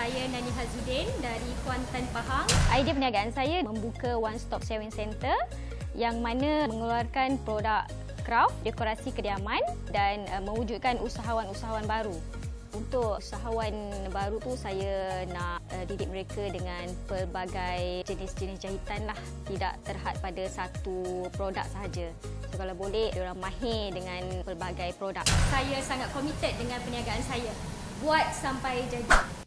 saya Nani Hazudin dari Kuantan Pahang. Idea perniagaan saya membuka One Stop Sewing Center yang mana mengeluarkan produk craft, dekorasi kediaman dan uh, mewujudkan usahawan-usahawan baru. Untuk usahawan baru tu saya nak uh, didik mereka dengan pelbagai jenis-jenis jahitan lah. Tidak terhad pada satu produk sahaja. So, kalau boleh, orang mahir dengan pelbagai produk. Saya sangat komited dengan perniagaan saya. Buat sampai jadi.